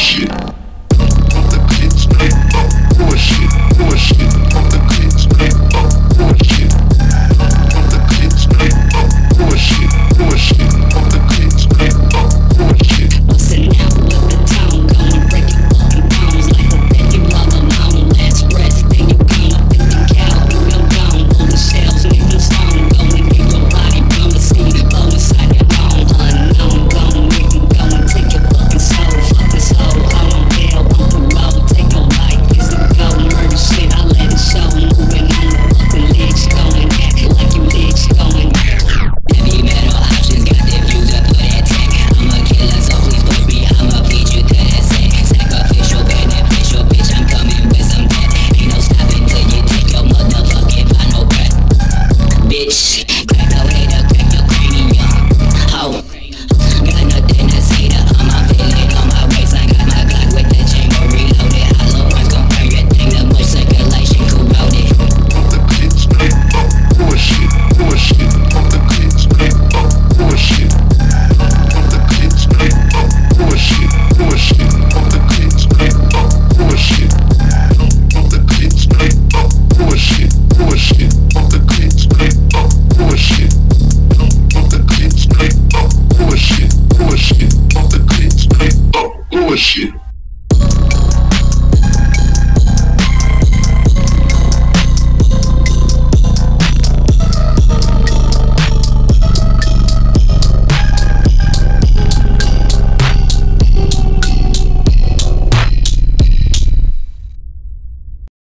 是。bullshit.